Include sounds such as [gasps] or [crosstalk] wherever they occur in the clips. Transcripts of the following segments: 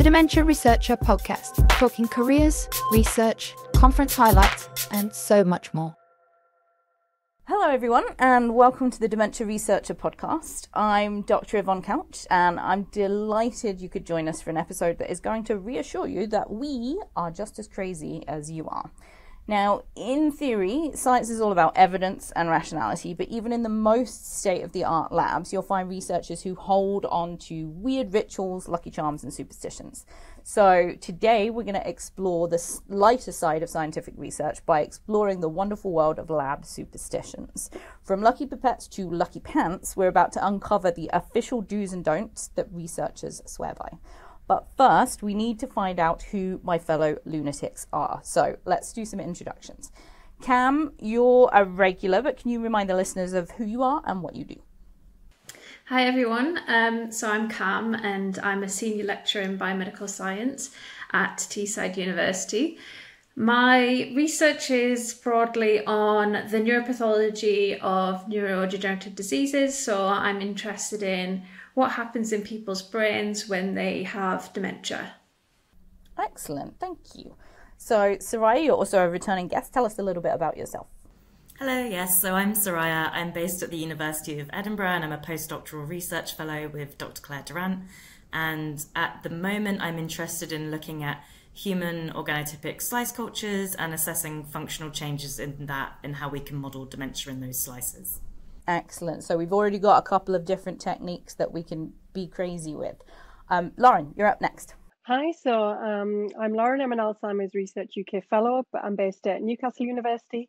the Dementia Researcher podcast, talking careers, research, conference highlights, and so much more. Hello, everyone, and welcome to the Dementia Researcher podcast. I'm Dr. Yvonne Couch, and I'm delighted you could join us for an episode that is going to reassure you that we are just as crazy as you are. Now, in theory, science is all about evidence and rationality, but even in the most state of the art labs, you'll find researchers who hold on to weird rituals, lucky charms, and superstitions. So, today we're going to explore the lighter side of scientific research by exploring the wonderful world of lab superstitions. From lucky pipettes to lucky pants, we're about to uncover the official do's and don'ts that researchers swear by. But first, we need to find out who my fellow lunatics are. So let's do some introductions. Kam, you're a regular, but can you remind the listeners of who you are and what you do? Hi everyone, um, so I'm Kam and I'm a senior lecturer in biomedical science at Teesside University. My research is broadly on the neuropathology of neurodegenerative diseases, so I'm interested in what happens in people's brains when they have dementia. Excellent, thank you. So, Soraya, you're also a returning guest. Tell us a little bit about yourself. Hello, yes, so I'm Soraya. I'm based at the University of Edinburgh and I'm a postdoctoral research fellow with Dr. Claire Durrant. And at the moment, I'm interested in looking at human organotypic slice cultures and assessing functional changes in that and how we can model dementia in those slices. Excellent. So we've already got a couple of different techniques that we can be crazy with. Um, Lauren, you're up next. Hi, so um, I'm Lauren. I'm an Alzheimer's Research UK Fellow, but I'm based at Newcastle University.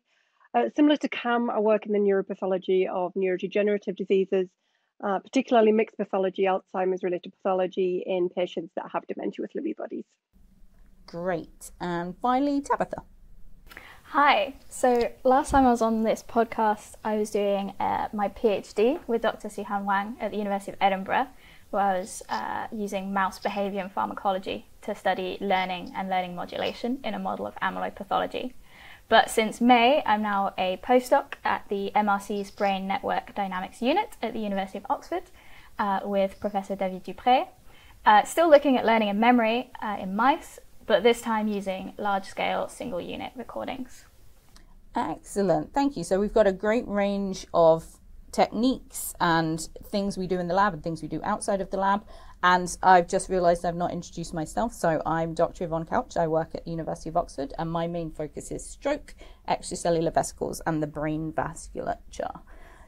Uh, similar to Kam, I work in the neuropathology of neurodegenerative diseases, uh, particularly mixed pathology, Alzheimer's related pathology in patients that have dementia with Lewy bodies. Great. And finally, Tabitha. Hi. So last time I was on this podcast, I was doing uh, my PhD with Dr. Szu-Han Wang at the University of Edinburgh, where I was uh, using mouse behavior and pharmacology to study learning and learning modulation in a model of amyloid pathology. But since May, I'm now a postdoc at the MRC's Brain Network Dynamics Unit at the University of Oxford uh, with Professor David Dupret. Uh, still looking at learning and memory uh, in mice, but this time using large scale single unit recordings. Excellent, thank you. So we've got a great range of techniques and things we do in the lab and things we do outside of the lab. And I've just realised I've not introduced myself. So I'm Dr. Yvonne Couch. I work at the University of Oxford, and my main focus is stroke, extracellular vesicles, and the brain vasculature.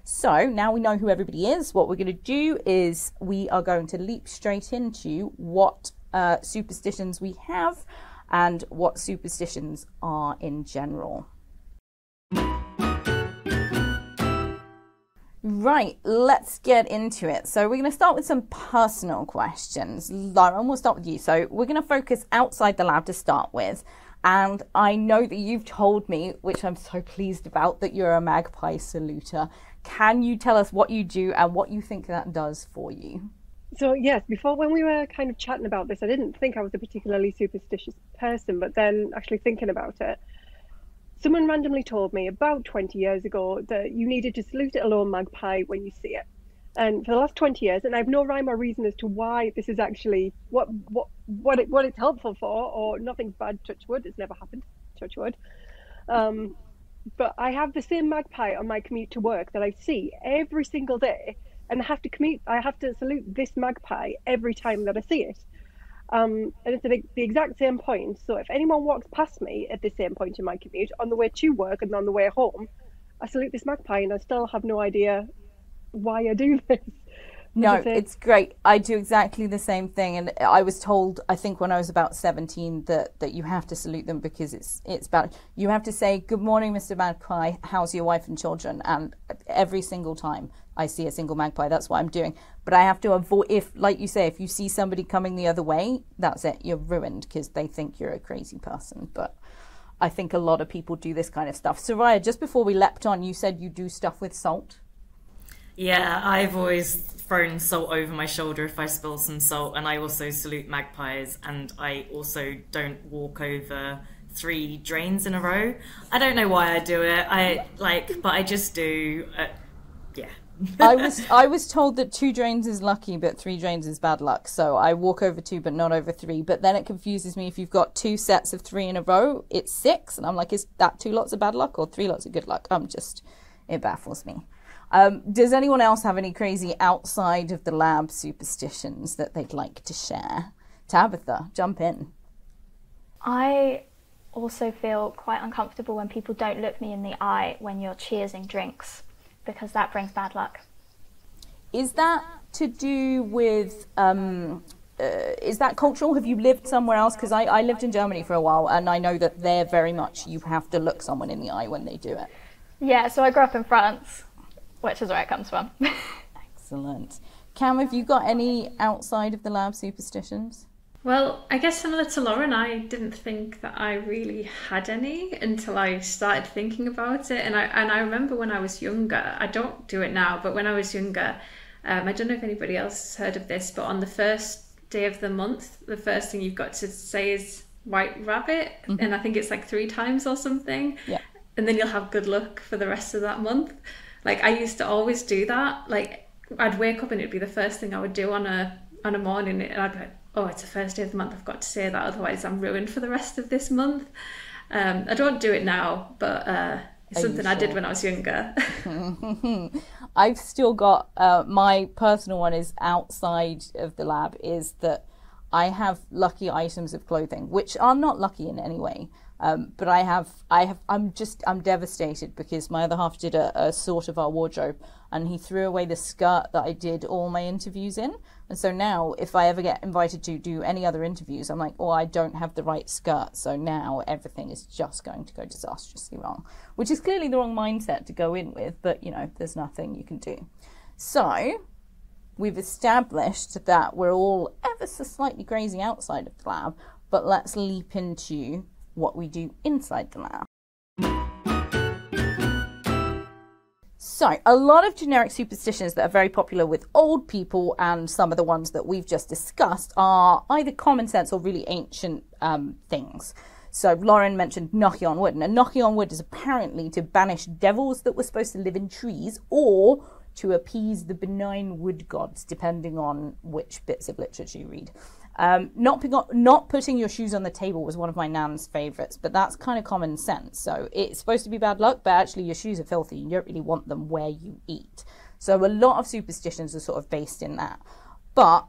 So now we know who everybody is. What we're going to do is we are going to leap straight into what uh, superstitions we have and what superstitions are in general. Right, let's get into it. So, we're going to start with some personal questions. Lauren, we'll start with you. So, we're going to focus outside the lab to start with. And I know that you've told me, which I'm so pleased about, that you're a magpie saluter. Can you tell us what you do and what you think that does for you? So yes, before when we were kind of chatting about this, I didn't think I was a particularly superstitious person, but then actually thinking about it, someone randomly told me about 20 years ago that you needed to salute a lone magpie when you see it. And for the last 20 years, and I have no rhyme or reason as to why this is actually what what what it, what it's helpful for, or nothing's bad. Touch wood, it's never happened. Touch wood. Um, but I have the same magpie on my commute to work that I see every single day and I have to commute. I have to salute this magpie every time that I see it. Um, and it's at the exact same point. So if anyone walks past me at the same point in my commute on the way to work and on the way home, I salute this magpie, and I still have no idea why I do [laughs] this. No, it's great. I do exactly the same thing, and I was told, I think when I was about seventeen, that that you have to salute them because it's it's about you have to say good morning, Mr. Magpie. How's your wife and children? And every single time I see a single magpie, that's what I'm doing. But I have to avoid if, like you say, if you see somebody coming the other way, that's it. You're ruined because they think you're a crazy person. But I think a lot of people do this kind of stuff. Soraya, just before we leapt on, you said you do stuff with salt. Yeah, I've always thrown salt over my shoulder if I spill some salt, and I also salute magpies, and I also don't walk over three drains in a row. I don't know why I do it. I like, but I just do. Uh, yeah, I [laughs] was I was told that two drains is lucky, but three drains is bad luck. So I walk over two, but not over three. But then it confuses me if you've got two sets of three in a row, it's six, and I'm like, is that two lots of bad luck or three lots of good luck? I'm just, it baffles me. Um, does anyone else have any crazy outside of the lab superstitions that they'd like to share? Tabitha, jump in. I also feel quite uncomfortable when people don't look me in the eye when you're cheersing drinks because that brings bad luck. Is that to do with um, uh, is that cultural? Have you lived somewhere else? Because I, I lived in Germany for a while, and I know that they're very much you have to look someone in the eye when they do it. Yeah, so I grew up in France, which is where it comes from. [laughs] Excellent. Kam, have you got any outside of the lab superstitions? Well, I guess similar to Lauren, I didn't think that I really had any until I started thinking about it. And I and I remember when I was younger, I don't do it now, but when I was younger, um, I don't know if anybody else has heard of this, but on the first day of the month, the first thing you've got to say is white rabbit, mm-hmm. and I think it's like three times or something. Yeah. And then you'll have good luck for the rest of that month. Like I used to always do that. Like I'd wake up and it'd be the first thing I would do on a on a morning, and I'd be like, oh, it's the first day of the month, I've got to say that, otherwise I'm ruined for the rest of this month. Um, I don't do it now, but uh, it's Are something I did when I was younger. [laughs] I've still got uh, my personal one is outside of the lab is that I have lucky items of clothing, which are not lucky in any way. Um, but I have, I have, I'm just, I'm devastated because my other half did a, a sort of our wardrobe, and he threw away the skirt that I did all my interviews in. And so now, if I ever get invited to do any other interviews, I'm like, oh, I don't have the right skirt. So now everything is just going to go disastrously wrong, which is clearly the wrong mindset to go in with, but you know, there's nothing you can do. So we've established that we're all ever so slightly crazy outside of the lab, but let's leap into what we do inside the lab. So, a lot of generic superstitions that are very popular with old people, and some of the ones that we've just discussed, are either common sense or really ancient um, things. So, Lauren mentioned knocking on wood, and knocking on wood is apparently to banish devils that were supposed to live in trees or to appease the benign wood gods, depending on which bits of literature you read. Um, not, not putting your shoes on the table was one of my nan's favourites, but that's kind of common sense. So it's supposed to be bad luck, but actually your shoes are filthy. And you don't really want them where you eat. So a lot of superstitions are sort of based in that. But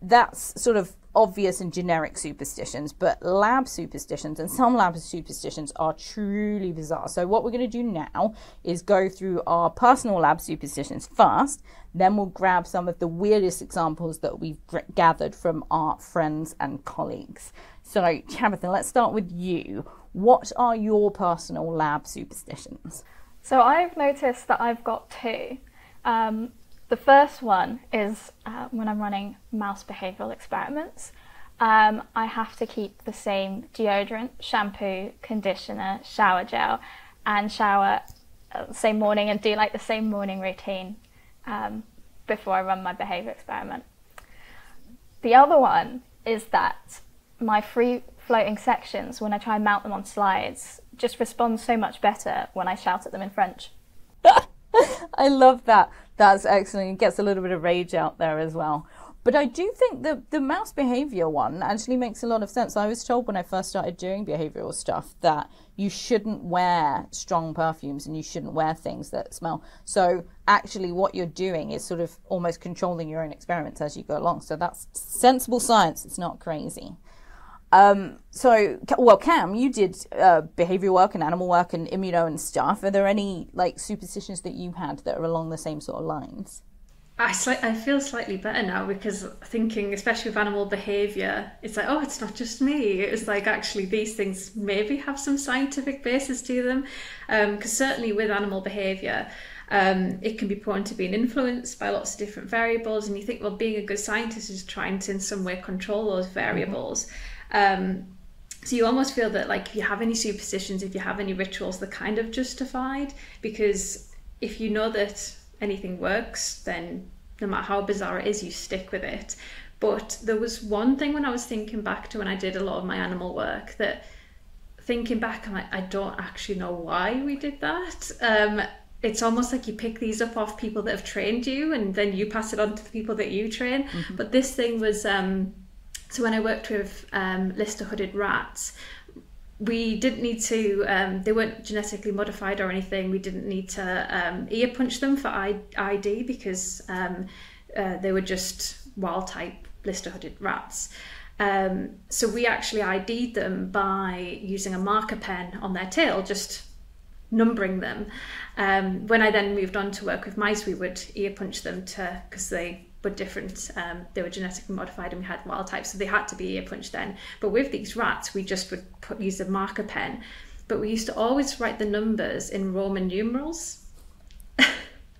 that's sort of obvious and generic superstitions, but lab superstitions and some lab superstitions are truly bizarre. So, what we're going to do now is go through our personal lab superstitions first, then we'll grab some of the weirdest examples that we've gathered from our friends and colleagues. So, Tabitha, let's start with you. What are your personal lab superstitions? So, I've noticed that I've got two. Um, the first one is uh, when I'm running mouse behavioural experiments. Um, I have to keep the same deodorant, shampoo, conditioner, shower gel, and shower uh, same morning and do like the same morning routine um, before I run my behaviour experiment. The other one is that my free floating sections, when I try and mount them on slides, just respond so much better when I shout at them in French. [laughs] I love that. That's excellent. It gets a little bit of rage out there as well. But I do think the the mouse behavior one actually makes a lot of sense. I was told when I first started doing behavioral stuff that you shouldn't wear strong perfumes and you shouldn't wear things that smell. So actually, what you're doing is sort of almost controlling your own experiments as you go along. So that's sensible science. It's not crazy. Um, so, well, Kam, you did uh, behavioral work and animal work and immuno and stuff. Are there any like superstitions that you had that are along the same sort of lines? I, sli- I feel slightly better now because thinking, especially with animal behaviour, it's like, oh, it's not just me. It's like actually these things maybe have some scientific basis to them. Because um, certainly with animal behaviour, um, it can be prone to being influenced by lots of different variables. And you think, well, being a good scientist is trying to in some way control those variables. Mm-hmm. Um, so you almost feel that like if you have any superstitions, if you have any rituals, they're kind of justified because if you know that anything works, then no matter how bizarre it is, you stick with it. But there was one thing when I was thinking back to when I did a lot of my animal work that thinking back, I'm like, I don't actually know why we did that. Um, it's almost like you pick these up off people that have trained you and then you pass it on to the people that you train. Mm-hmm. But this thing was um, so when I worked with um, Lister hooded rats, we didn't need to, um, they weren't genetically modified or anything. We didn't need to um, ear punch them for ID because um, uh, they were just wild type Lister hooded rats. Um, so we actually ID'd them by using a marker pen on their tail, just numbering them. Um, when I then moved on to work with mice, we would ear punch them to because they were different. Um, they were genetically modified, and we had wild types, so they had to be ear punched then. But with these rats, we just would put, use a marker pen. But we used to always write the numbers in Roman numerals. [laughs]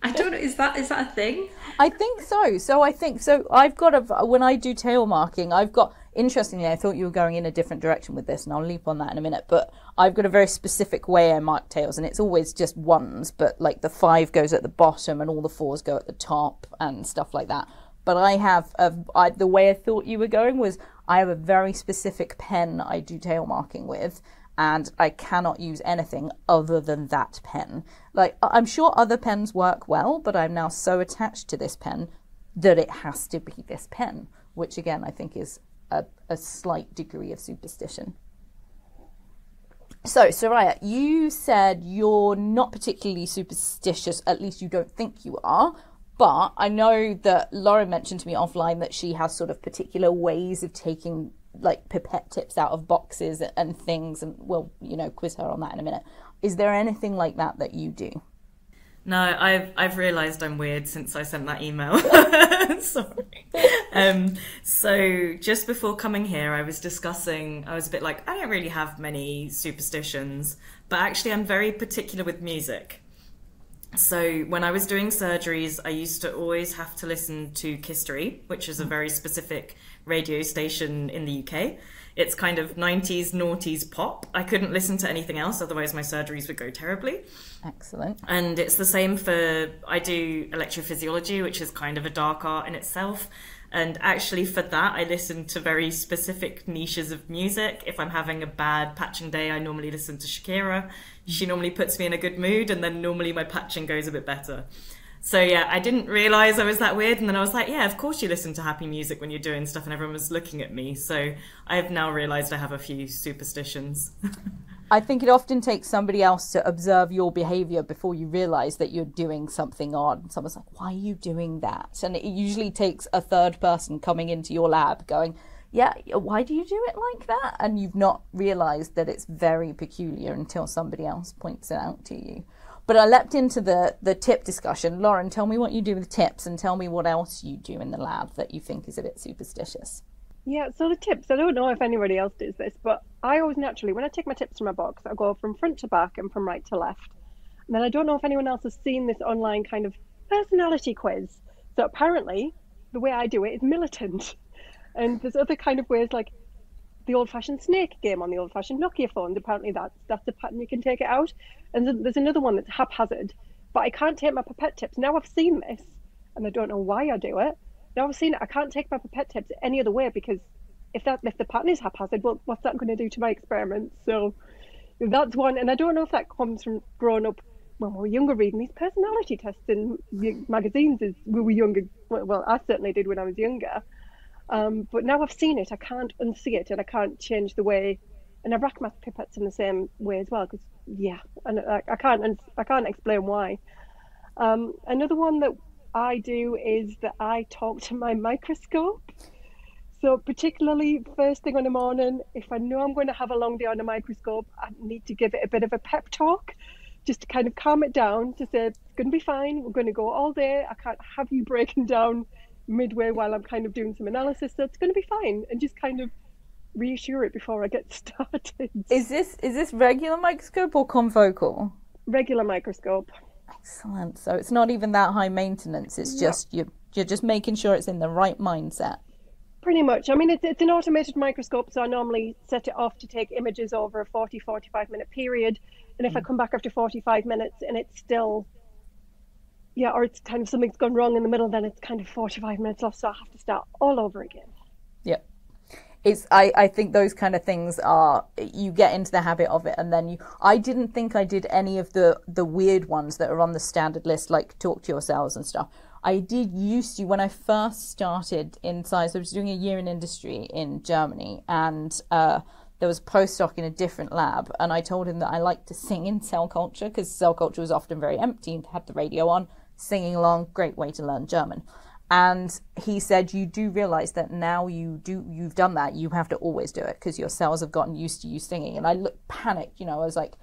I don't know. Is that is that a thing? I think so. So I think so. I've got a when I do tail marking, I've got interestingly, I thought you were going in a different direction with this, and I'll leap on that in a minute. But I've got a very specific way I mark tails, and it's always just ones, but like the five goes at the bottom and all the fours go at the top and stuff like that. But I have a, I, the way I thought you were going was I have a very specific pen I do tail marking with, and I cannot use anything other than that pen. Like I'm sure other pens work well, but I'm now so attached to this pen that it has to be this pen, which again I think is a, a slight degree of superstition. So, Soraya, you said you're not particularly superstitious, at least you don't think you are. But I know that Lauren mentioned to me offline that she has sort of particular ways of taking like pipette tips out of boxes and things, and we'll, you know, quiz her on that in a minute. Is there anything like that that you do? No, I've I've realised I'm weird since I sent that email. [laughs] Sorry. Um, so just before coming here, I was discussing. I was a bit like, I don't really have many superstitions, but actually, I'm very particular with music. So when I was doing surgeries, I used to always have to listen to Kisstory, which is a mm-hmm. very specific radio station in the UK. It's kind of 90s, noughties pop. I couldn't listen to anything else, otherwise my surgeries would go terribly. Excellent. And it's the same for, I do electrophysiology, which is kind of a dark art in itself. And actually, for that, I listen to very specific niches of music. If I'm having a bad patching day, I normally listen to Shakira. She mm-hmm. normally puts me in a good mood, and then normally my patching goes a bit better. So yeah, I didn't realize I was that weird, and then I was like, yeah, of course you listen to happy music when you're doing stuff, and everyone was looking at me. So I've now realized I have a few superstitions. [laughs] I think it often takes somebody else to observe your behavior before you realize that you're doing something odd. Someone's like, why are you doing that? And it usually takes a third person coming into your lab going, yeah, why do you do it like that? And you've not realized that it's very peculiar until somebody else points it out to you. But I leapt into the, the tip discussion. Lauren, tell me what you do with tips and tell me what else you do in the lab that you think is a bit superstitious. Yeah, so the tips, I don't know if anybody else does this, but I always naturally, when I take my tips from my box, I go from front to back and from right to left. And then I don't know if anyone else has seen this online kind of personality quiz. So apparently, the way I do it is militant. [laughs] And there's other kind of ways like the old-fashioned snake game on the old-fashioned Nokia phones. Apparently, that's that's a pattern you can take it out. And there's another one that's haphazard. But I can't take my pipette tips. Now I've seen this, and I don't know why I do it. Now I've seen it. I can't take my pipette tips any other way because if that if the pattern is haphazard, well, what's that going to do to my experiments? So that's one. And I don't know if that comes from growing up when we were younger, reading these personality tests in magazines as we were younger. Well, I certainly did when I was younger. Um, but now I've seen it, I can't unsee it, and I can't change the way. And I rack my pipettes in the same way as well, because yeah, and I, I can't I can't explain why. Um, another one that I do is that I talk to my microscope. So particularly first thing in the morning, if I know I'm going to have a long day on the microscope, I need to give it a bit of a pep talk, just to kind of calm it down, to say it's going to be fine. We're going to go all day. I can't have you [laughs] breaking down midway while I'm kind of doing some analysis. So it's going to be fine, and just kind of reassure it before I get [laughs] started. Is this is this regular microscope or confocal? Regular microscope. Excellent. So it's not even that high maintenance. It's just you you're just making sure it's in the right mindset. Pretty much. I mean, it's, it's an automated microscope, so I normally set it off to take images over a 40, 45 minute period. And if mm. I come back after 45 minutes and it's still yeah, or it's kind of something's gone wrong in the middle, then it's kind of 45 minutes off, so I have to start all over again. Yep. it's I, I think those kind of things are you get into the habit of it and then you I didn't think I did any of the the weird ones that are on the standard list like talk to yourselves and stuff. I did used to when I first started in science. I was doing a year in industry in Germany and uh, there was a postdoc in a different lab and I told him that I liked to sing in cell culture because cell culture was often very empty and had the radio on, singing along, great way to learn German and he said you do realize that now you do you've done that you have to always do it because your cells have gotten used to you singing and i looked panicked you know i was like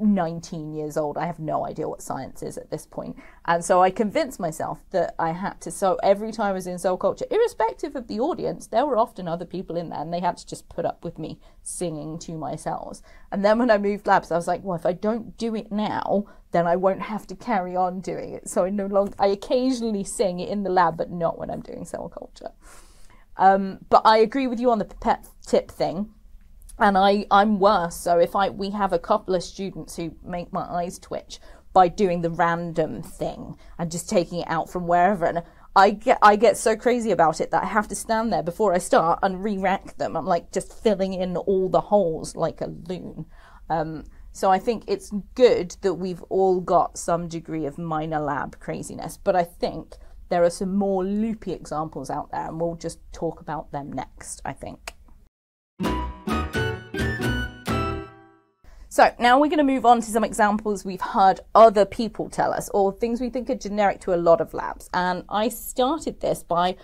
19 years old. I have no idea what science is at this point. And so I convinced myself that I had to. So every time I was in cell culture, irrespective of the audience, there were often other people in there and they had to just put up with me singing to myself. And then when I moved labs, I was like, well, if I don't do it now, then I won't have to carry on doing it. So I no longer, I occasionally sing in the lab, but not when I'm doing cell culture. Um, but I agree with you on the pipette tip thing and I I'm worse. So if I we have a couple of students who make my eyes twitch by doing the random thing and just taking it out from wherever, and I get I get so crazy about it that I have to stand there before I start and re-rack them. I'm like just filling in all the holes like a loon. Um, so I think it's good that we've all got some degree of minor lab craziness, but I think there are some more loopy examples out there, and we'll just talk about them next. I think. So now we're going to move on to some examples we've heard other people tell us, or things we think are generic to a lot of labs. And I started this by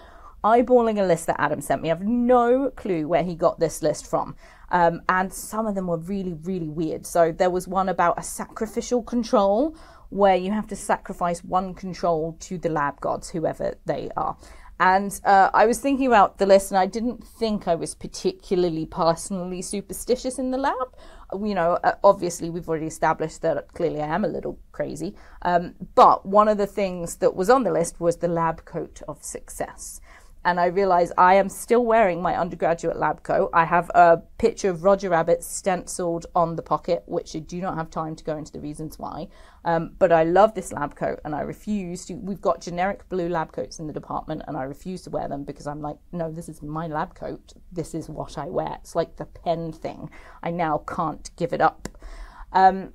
eyeballing a list that Adam sent me. I have no clue where he got this list from. Um, and some of them were really, really weird. So there was one about a sacrificial control where you have to sacrifice one control to the lab gods, whoever they are. And uh, I was thinking about the list, and I didn't think I was particularly personally superstitious in the lab you know, uh, obviously we've already established that clearly I am a little crazy. Um, but one of the things that was on the list was the lab coat of success. And I realize I am still wearing my undergraduate lab coat. I have a picture of Roger Rabbit stenciled on the pocket, which I do not have time to go into the reasons why. Um, but I love this lab coat and I refuse to. We've got generic blue lab coats in the department and I refuse to wear them because I'm like, no, this is my lab coat. This is what I wear. It's like the pen thing. I now can't give it up. Um,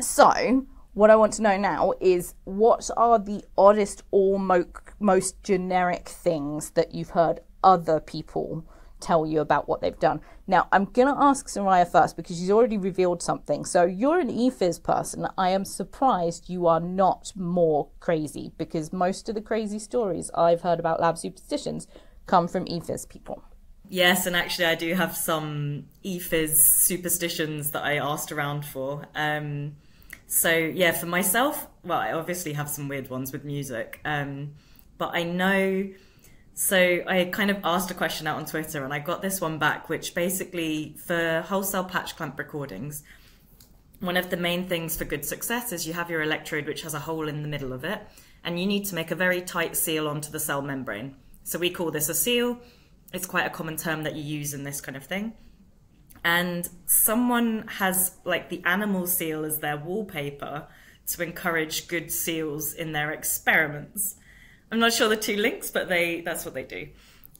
so, what I want to know now is what are the oddest or mo- most generic things that you've heard other people tell you about what they've done. Now, I'm going to ask Soraya first because she's already revealed something. So, you're an ephys person. I am surprised you are not more crazy because most of the crazy stories I've heard about lab superstitions come from ephys people. Yes, and actually, I do have some ephys superstitions that I asked around for. Um, so, yeah, for myself, well, I obviously have some weird ones with music, um, but I know so I kind of asked a question out on Twitter and I got this one back, which basically for whole-cell patch clamp recordings, one of the main things for good success is you have your electrode which has a hole in the middle of it and you need to make a very tight seal onto the cell membrane. So we call this a seal. It's quite a common term that you use in this kind of thing. And someone has like the animal seal as their wallpaper to encourage good seals in their experiments. I'm not sure the two links, but they that's what they do.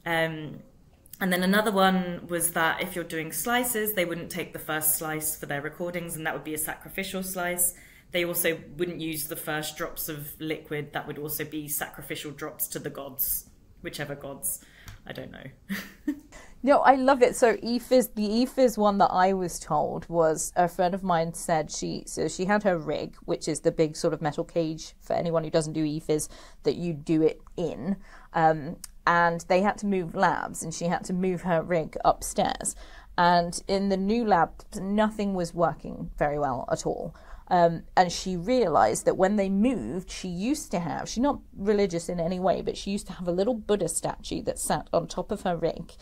Um, and then another one was that if you're doing slices, they wouldn't take the first slice for their recordings, and that would be a sacrificial slice. They also wouldn't use the first drops of liquid, that would also be sacrificial drops to the gods, whichever gods. I don't know. [laughs] No, I love it. So ephys, the ephys one that I was told was a friend of mine said she so she had her rig, which is the big sort of metal cage for anyone who doesn't do ephys that you do it in. Um, and they had to move labs, and she had to move her rig upstairs. And in the new lab, nothing was working very well at all. Um, and she realized that when they moved, she used to have, she's not religious in any way, but she used to have a little Buddha statue that sat on top of her rig.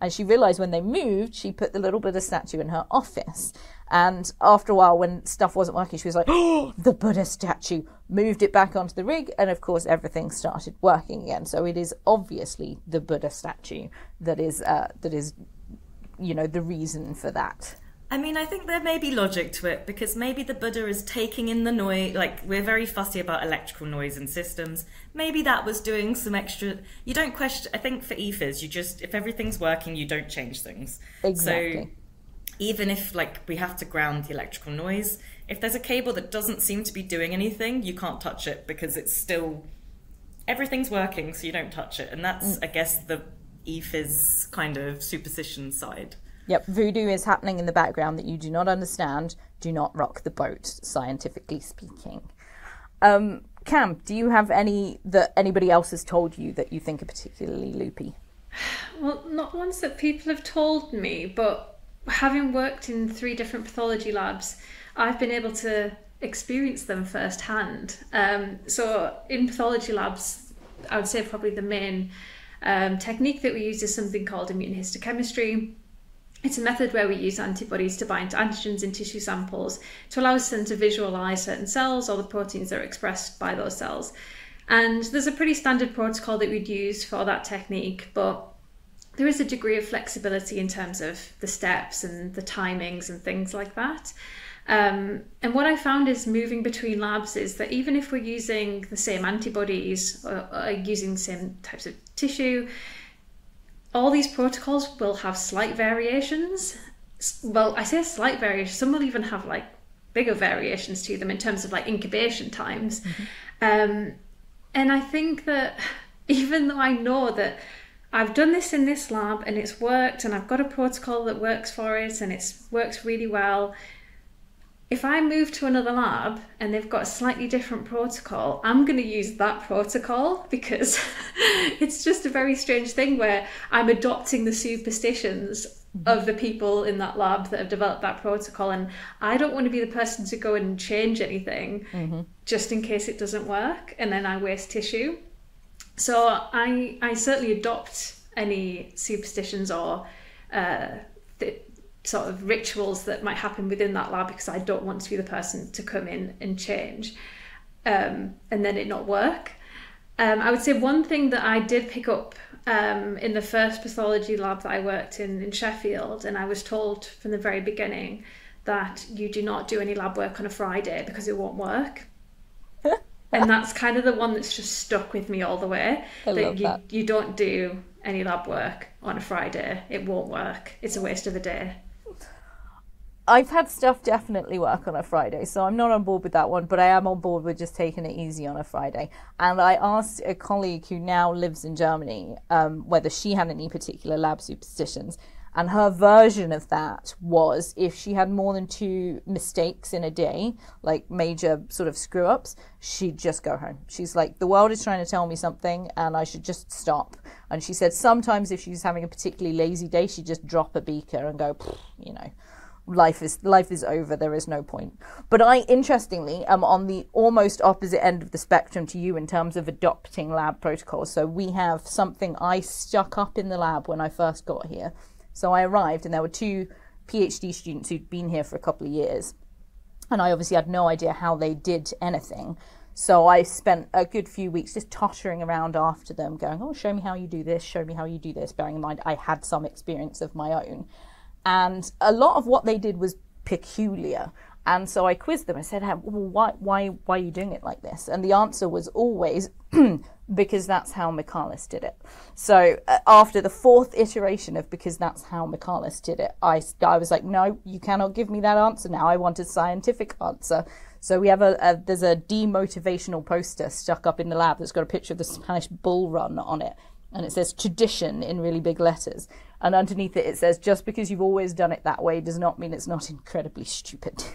And she realized when they moved, she put the little Buddha statue in her office. And after a while, when stuff wasn't working, she was like, oh, [gasps] the Buddha statue. Moved it back onto the rig, and of course, everything started working again. So it is obviously the Buddha statue that is, uh, that is, you know, the reason for that. I mean, I think there may be logic to it because maybe the Buddha is taking in the noise. Like, we're very fussy about electrical noise and systems. Maybe that was doing some extra. You don't question. I think for ephys, you just, if everything's working, you don't change things. Exactly. So, even if, like, we have to ground the electrical noise, if there's a cable that doesn't seem to be doing anything, you can't touch it because it's still. Everything's working, so you don't touch it. And that's, Mm. I guess, the ephys kind of superstition side. Yep, voodoo is happening in the background that you do not understand. Do not rock the boat, scientifically speaking. Um, Kam, do you have any that anybody else has told you that you think are particularly loopy? Well, not ones that people have told me, but having worked in three different pathology labs, I've been able to experience them firsthand. Um, so, in pathology labs, I would say probably the main um, technique that we use is something called immunohistochemistry. It's a method where we use antibodies to bind to antigens in tissue samples to allow us then to visualize certain cells or the proteins that are expressed by those cells. And there's a pretty standard protocol that we'd use for that technique, but there is a degree of flexibility in terms of the steps and the timings and things like that. Um, and what I found is moving between labs is that even if we're using the same antibodies or, or using the same types of tissue, all these protocols will have slight variations. Well, I say slight variations, some will even have like bigger variations to them in terms of like incubation times. Um, and I think that [laughs] even though I know that I've done this in this lab and it's worked and I've got a protocol that works for it and it's works really well, if I move to another lab and they've got a slightly different protocol, I'm going to use that protocol [laughs] because [laughs] it's just a very strange thing where I'm adopting the superstitions of the people in that lab that have developed that protocol. And I don't want to be the person to go and change anything just in case it doesn't work and then I waste tissue. So I, I certainly adopt any superstitions or uh, th- sort of rituals that might happen within that lab because I don't want to be the person to come in and change um, and then it not work. Um, I would say one thing that I did pick up um, in the first pathology lab that I worked in in Sheffield, and I was told from the very beginning that you do not do any lab work on a Friday because it won't work. [laughs] and that's kind of the one that's just stuck with me all the way. I that you, that. you don't do any lab work on a Friday. It won't work. It's a waste of a day. I've had stuff definitely work on a Friday, so I'm not on board with that one, but I am on board with just taking it easy on a Friday. And I asked a colleague who now lives in Germany um, whether she had any particular lab superstitions. And her version of that was if she had more than two mistakes in a day, like major sort of screw ups, she'd just go home. She's like, the world is trying to tell me something and I should just stop. And she said sometimes if she's having a particularly lazy day, she'd just drop a beaker and go, you know, life is life is over there is no point but i interestingly am on the almost opposite end of the spectrum to you in terms of adopting lab protocols so we have something i stuck up in the lab when i first got here so i arrived and there were two phd students who'd been here for a couple of years and I obviously had no idea how they did anything. So I spent a good few weeks just tottering around after them, going, "Oh, show me how you do this. Show me how you do this." Bearing in mind I had some experience of my own, and a lot of what they did was peculiar. And so I quizzed them. I said, "Well, why, why, why are you doing it like this?" And the answer was always [clears throat] because that's how Michaelis did it. So uh, after the fourth iteration of because that's how Michaelis did it, I, I was like, no, you cannot give me that answer now. I want a scientific answer. So we have a, a there's a demotivational poster stuck up in the lab that's got a picture of the Spanish bull run on it. And it says tradition in really big letters. And underneath it, it says, just because you've always done it that way does not mean it's not incredibly stupid. [laughs]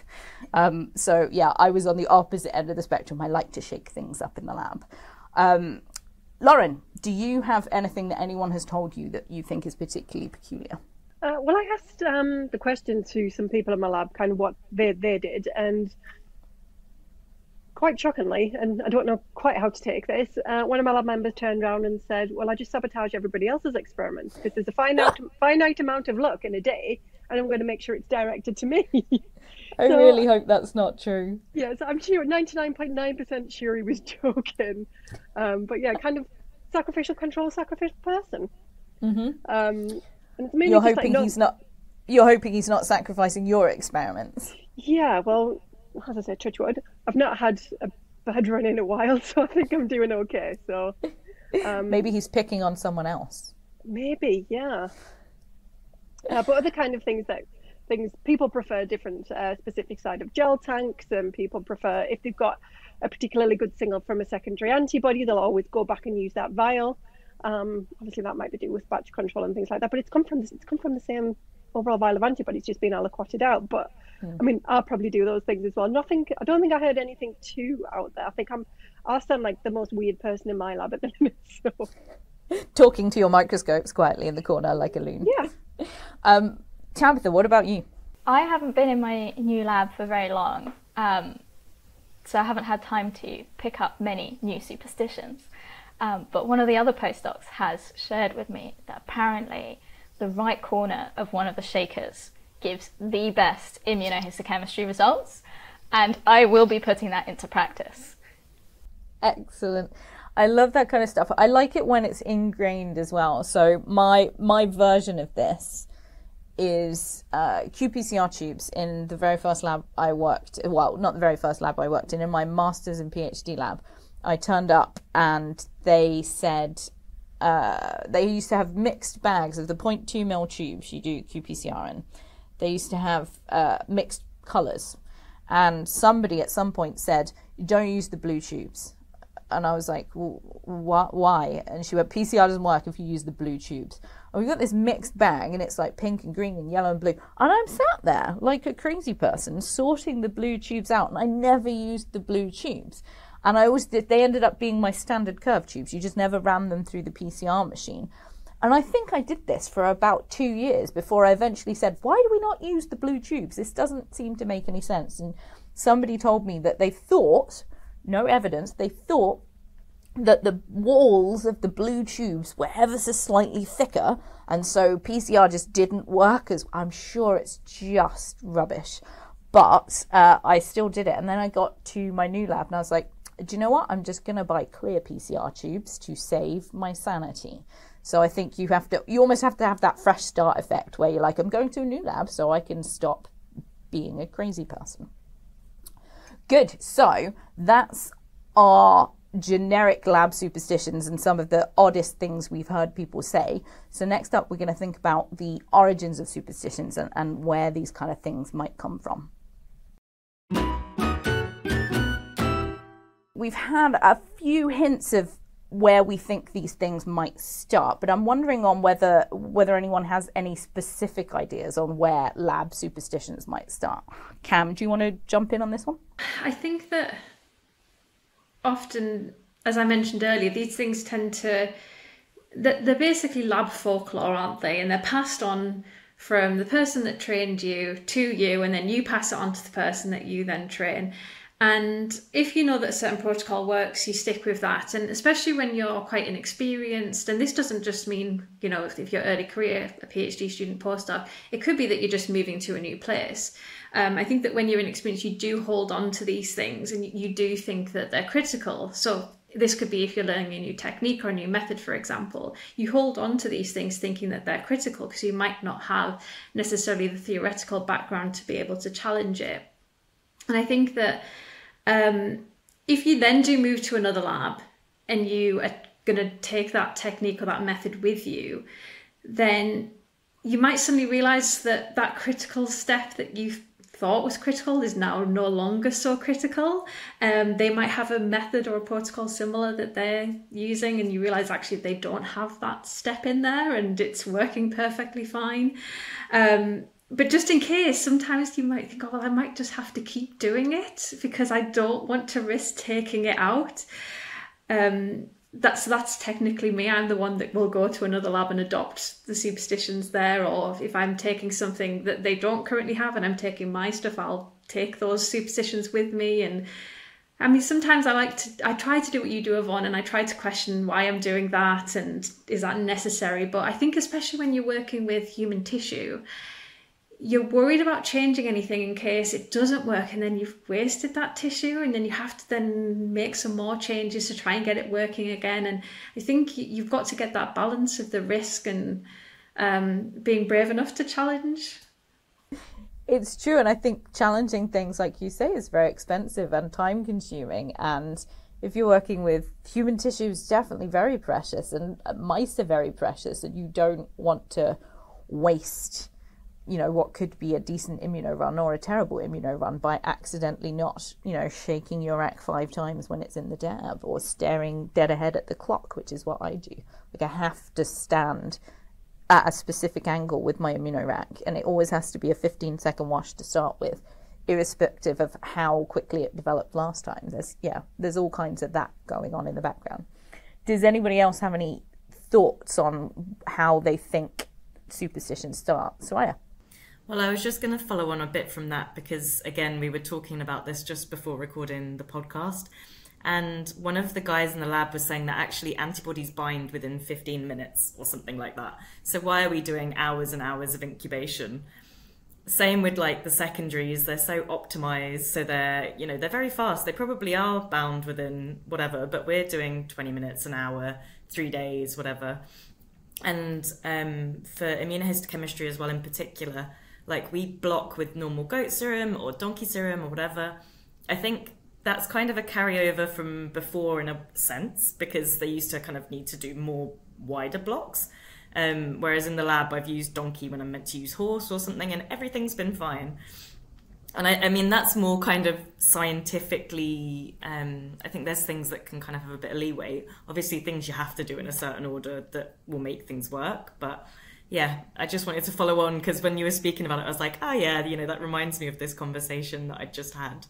Um, so, yeah, I was on the opposite end of the spectrum. I like to shake things up in the lab. Um, Lauren, do you have anything that anyone has told you that you think is particularly peculiar? Uh, well, I asked um, the question to some people in my lab, kind of what they they did, and quite shockingly, and I don't know quite how to take this, uh, one of my lab members turned around and said, "Well, I just sabotage everybody else's experiments because there's a finite [gasps] finite amount of luck in a day, and I'm going to make sure it's directed to me." [laughs] I So- really hope that's not true. Yes, I'm sure 99.9% sure he was [laughs] joking. Um, but yeah, kind of sacrificial control, sacrificial person. Mm-hmm. Um, and it's mainly You're hoping like, he's not. you're hoping he's not sacrificing your experiments. Yeah, well, as I said, touch wood. I've not had a bad run in a while, [laughs] so I think I'm doing okay. So um, maybe he's picking on someone else. Maybe, yeah. Uh, but other kind of things that things people prefer different uh, specific side of gel tanks, and people prefer if they've got a particularly good signal from a secondary antibody, they'll always go back and use that vial. Um, obviously, that might be due with batch control and things like that, but it's come from this, it's come from the same overall vial of antibodies, just being aliquoted out. But mm. I mean, I'll probably do those things as well. Nothing. I don't think I heard anything too out there. I think I'm. I sound like the most weird person in my lab at the minute. [laughs] So. Talking to your microscopes quietly in the corner like a loon. Yeah. Um, Tabitha, what about you? I haven't been in my new lab for very long, um, so I haven't had time to pick up many new superstitions. Um, but one of the other postdocs has shared with me that apparently the right corner of one of the shakers gives the best immunohistochemistry results, and I will be putting that into practice. Excellent. I love that kind of stuff. I like it when it's ingrained as well. So my my version of this is uh, qPCR tubes in the very first lab I worked. Well, not the very first lab I worked in. In my master's and PhD lab, I turned up and they said uh, they used to have mixed bags of the 0.2 mil tubes you do qPCR in. They used to have uh, mixed colors, and somebody at some point said, you "Don't use the blue tubes." And I was like, well, wh- "Why?" And she went, "PCR doesn't work if you use the blue tubes." And we've got this mixed bag, and it's like pink and green and yellow and blue. And I'm sat there like a crazy person sorting the blue tubes out, and I never used the blue tubes. And I always did, they ended up being my standard curve tubes. You just never ran them through the PCR machine. And I think I did this for about two years before I eventually said, why do we not use the blue tubes? This doesn't seem to make any sense. And somebody told me that they thought, no evidence, they thought that the walls of the blue tubes were ever so slightly thicker, and so PCR just didn't work as I'm sure it's just rubbish. But uh, I still did it, and then I got to my new lab, and I was like, do you know what? I'm just going to buy clear PCR tubes to save my sanity. So I think you have to, you almost have to have that fresh start effect where you're like, I'm going to a new lab so I can stop being a crazy person. Good. So that's our generic lab superstitions and some of the oddest things we've heard people say. So next up, we're going to think about the origins of superstitions and, and where these kind of things might come from. We've had a few hints of where we think these things might start, but I'm wondering on whether whether anyone has any specific ideas on where lab superstitions might start. Kam, do you want to jump in on this one? I think that often, as I mentioned earlier, these things tend to they're basically lab folklore, aren't they? And they're passed on from the person that trained you to you, and then you pass it on to the person that you then train. And if you know that a certain protocol works, you stick with that. And especially when you're quite inexperienced, and this doesn't just mean, you know, if, you're early career, a PhD student, postdoc, it could be that you're just moving to a new place. Um, I think that when you're inexperienced, you do hold on to these things and you do think that they're critical. So this could be if you're learning a new technique or a new method, for example. You hold on to these things thinking that they're critical because you might not have necessarily the theoretical background to be able to challenge it. And I think that um, if you then do move to another lab and you are going to take that technique or that method with you, then you might suddenly realize that that critical step that you thought was critical is now no longer so critical. Um, they might have a method or a protocol similar that they're using, and you realize actually they don't have that step in there and it's working perfectly fine. Um, but just in case, sometimes you might think, oh, well, I might just have to keep doing it because I don't want to risk taking it out. Um, that's that's technically me. I'm the one that will go to another lab and adopt the superstitions there. Or if I'm taking something that they don't currently have and I'm taking my stuff, I'll take those superstitions with me. And I mean, sometimes I like to, I try to do what you do, Yvonne, and I try to question why I'm doing that and is that necessary. But I think, especially when you're working with human tissue, you're worried about changing anything in case it doesn't work and then you've wasted that tissue and then you have to then make some more changes to try and get it working again and i think you've got to get that balance of the risk and um, being brave enough to challenge it's true, and I think challenging things, like you say, is very expensive and time consuming. And if you're working with human tissue, is definitely very precious, and mice are very precious, and you don't want to waste you know what could be a decent immuno run or a terrible immuno run by accidentally not you know shaking your rack five times when it's in the DAB or staring dead ahead at the clock which is what i do. Like i have to stand at a specific angle with my immuno rack and it always has to be a 15 second wash to start with irrespective of how quickly it developed last time. There's yeah there's all kinds of that going on in the background. Does anybody else have any thoughts on how they think superstition starts so yeah well, I was just going to follow on a bit from that because, again, we were talking about this just before recording the podcast. And one of the guys in the lab was saying that actually antibodies bind within 15 minutes or something like that. So, why are we doing hours and hours of incubation? Same with like the secondaries, they're so optimized, so they're, you know, they're very fast. They probably are bound within whatever, but we're doing 20 minutes, an hour, three days, whatever. And um, for immunohistochemistry as well, in particular, like we block with normal goat serum or donkey serum or whatever. I think that's kind of a carryover from before in a sense because they used to kind of need to do more wider blocks. Um, whereas in the lab, I've used donkey when I'm meant to use horse or something, and everything's been fine. And I, I mean, that's more kind of scientifically. Um, I think there's things that can kind of have a bit of leeway. Obviously, things you have to do in a certain order that will make things work, but yeah, I just wanted to follow on because when you were speaking about it, I was like, oh yeah, you know, that reminds me of this conversation that I just had.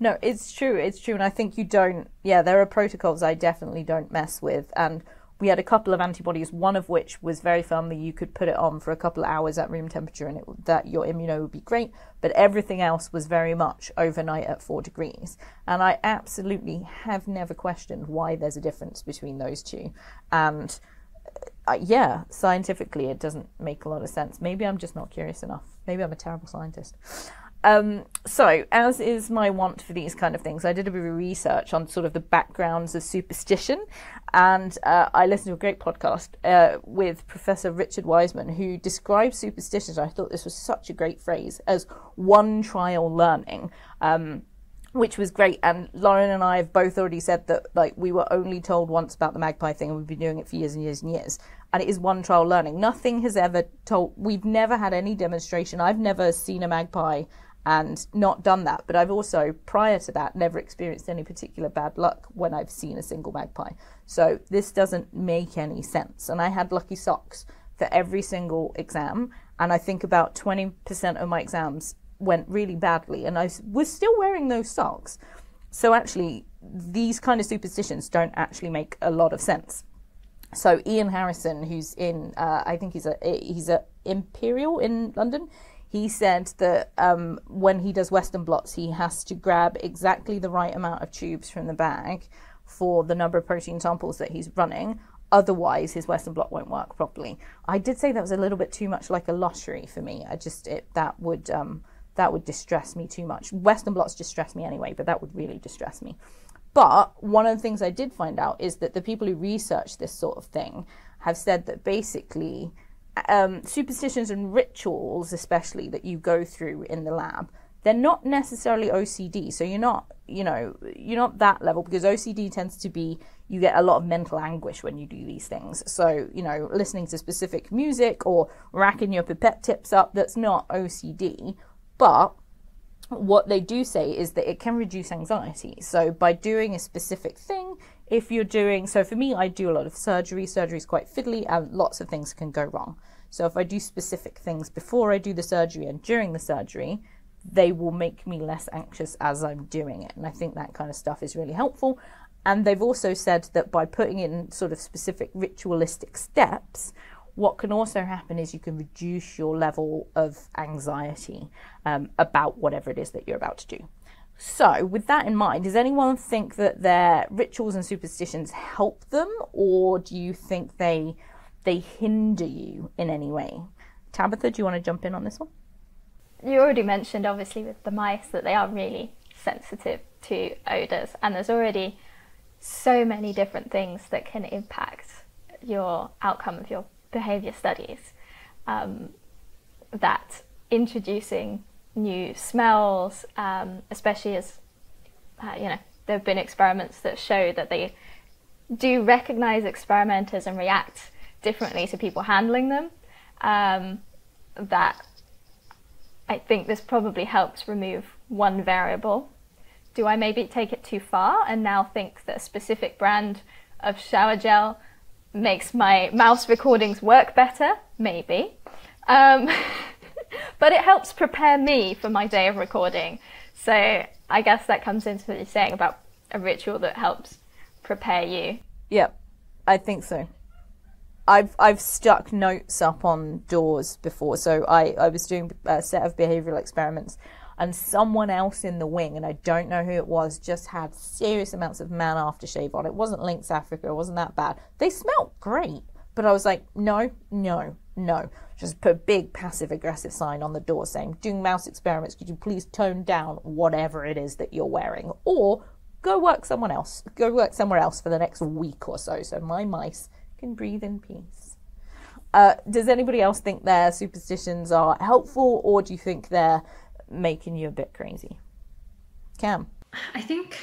No, it's true. It's true. And I think you don't, yeah, there are protocols I definitely don't mess with. And we had a couple of antibodies, one of which was very firmly you could put it on for a couple of hours at room temperature and it, that your immuno would be great. But everything else was very much overnight at four degrees. And I absolutely have never questioned why there's a difference between those two. And uh, yeah, scientifically, it doesn't make a lot of sense. Maybe I'm just not curious enough. Maybe I'm a terrible scientist. Um, so, as is my want for these kind of things, I did a bit of research on sort of the backgrounds of superstition, and uh, I listened to a great podcast uh, with Professor Richard Wiseman, who describes superstitions. I thought this was such a great phrase as one trial learning. Um, which was great. And Lauren and I have both already said that like we were only told once about the magpie thing, and we've been doing it for years and years and years. And it is one trial learning. Nothing has ever told. We've never had any demonstration. I've never seen a magpie and not done that. But I've also, prior to that, never experienced any particular bad luck when I've seen a single magpie. So this doesn't make any sense. And I had lucky socks for every single exam. And I think about 20% of my exams went really badly, and I was still wearing those socks. So actually, these kind of superstitions don't actually make a lot of sense. So Ian Harrison, who's in, uh, I think he's a he's a Imperial in London. He said that um, when he does Western blots, he has to grab exactly the right amount of tubes from the bag for the number of protein samples that he's running. Otherwise, his Western blot won't work properly. I did say that was a little bit too much like a lottery for me. I just it, that would um, that would distress me too much. Western blots distress me anyway, but that would really distress me. But one of the things I did find out is that the people who research this sort of thing have said that basically um, superstitions and rituals, especially that you go through in the lab, they're not necessarily OCD. So you're not, you know, you're not that level because OCD tends to be you get a lot of mental anguish when you do these things. So you know, listening to specific music or racking your pipette tips up, that's not OCD. But what they do say is that it can reduce anxiety. So by doing a specific thing, if you're doing so for me I do a lot of surgery. Surgery is quite fiddly and lots of things can go wrong. So if I do specific things before I do the surgery and during the surgery, they will make me less anxious as I'm doing it. And I think that kind of stuff is really helpful. And they've also said that by putting in sort of specific ritualistic steps, what can also happen is you can reduce your level of anxiety um, about whatever it is that you're about to do. So, with that in mind, does anyone think that their rituals and superstitions help them, or do you think they they hinder you in any way? Tabitha, do you want to jump in on this one? You already mentioned, obviously, with the mice that they are really sensitive to odors, and there's already so many different things that can impact your outcome of your behavior studies um, that introducing new smells, um, especially as uh, you know there have been experiments that show that they do recognize experimenters and react differently to people handling them. Um, that I think this probably helps remove one variable. Do I maybe take it too far and now think that a specific brand of shower gel makes my mouse recordings work better? Maybe. Um, [laughs] but it helps prepare me for my day of recording. So I guess that comes into what you're saying about a ritual that helps prepare you. Yep, I think so. I've I've stuck notes up on doors before. So I, I was doing a set of behavioral experiments and someone else in the wing, and I don't know who it was, just had serious amounts of man aftershave on. It wasn't Lynx Africa, it wasn't that bad. They smelled great, but I was like, no, no, no. Just put a big passive aggressive sign on the door saying, doing mouse experiments, could you please tone down whatever it is that you're wearing? Or go work someone else. Go work somewhere else for the next week or so so my mice can breathe in peace. Uh, does anybody else think their superstitions are helpful or do you think they're making you a bit crazy? Kam? I think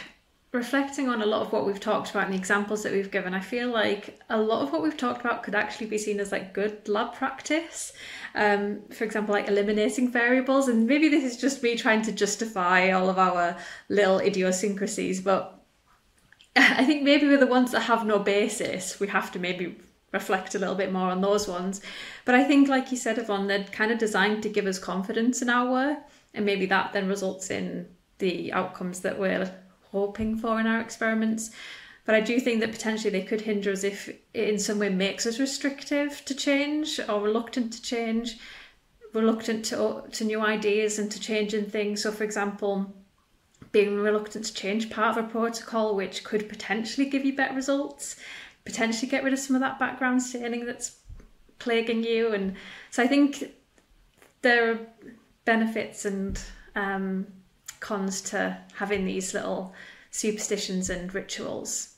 reflecting on a lot of what we've talked about and the examples that we've given, I feel like a lot of what we've talked about could actually be seen as like good lab practice. Um, for example, like eliminating variables, and maybe this is just me trying to justify all of our little idiosyncrasies, but [laughs] I think maybe with the ones that have no basis, we have to maybe reflect a little bit more on those ones. But I think, like you said, Yvonne, they're kind of designed to give us confidence in our work, and maybe that then results in the outcomes that we're hoping for in our experiments. But I do think that potentially they could hinder us if it in some way makes us restrictive to change or reluctant to change, reluctant to, to new ideas and to changing things. So, for example, being reluctant to change part of a protocol, which could potentially give you better results, potentially get rid of some of that background staining that's plaguing you. And so I think there are benefits and um, cons to having these little superstitions and rituals.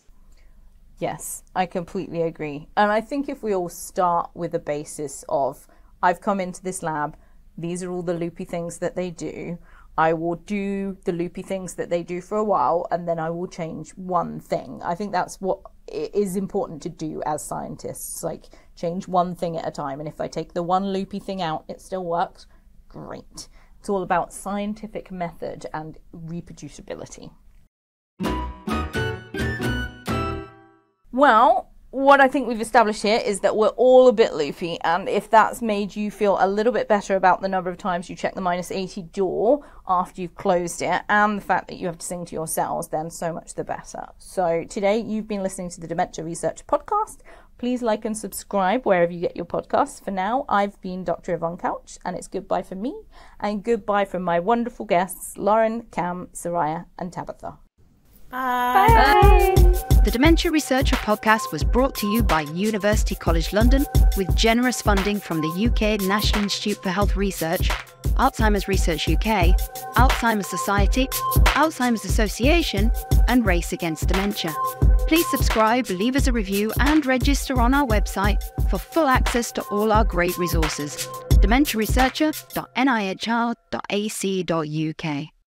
Yes, I completely agree. And I think if we all start with a basis of I've come into this lab, these are all the loopy things that they do. I will do the loopy things that they do for a while and then I will change one thing. I think that's what is important to do as scientists like change one thing at a time and if I take the one loopy thing out it still works great it's all about scientific method and reproducibility. Well, what I think we've established here is that we're all a bit loopy, and if that's made you feel a little bit better about the number of times you check the minus 80 door after you've closed it, and the fact that you have to sing to your cells, then so much the better. So today you've been listening to the Dementia Research Podcast. Please like and subscribe wherever you get your podcasts. For now, I've been Dr. Yvonne Couch, and it's goodbye from me, and goodbye from my wonderful guests, Lauren, Kam, Soraya, and Tabitha. Bye. Bye. The Dementia Researcher podcast was brought to you by University College London with generous funding from the UK National Institute for Health Research, Alzheimer's Research UK, Alzheimer's Society, Alzheimer's Association, and Race Against Dementia. Please subscribe, leave us a review, and register on our website for full access to all our great resources. dementiaresearcher.nihr.ac.uk.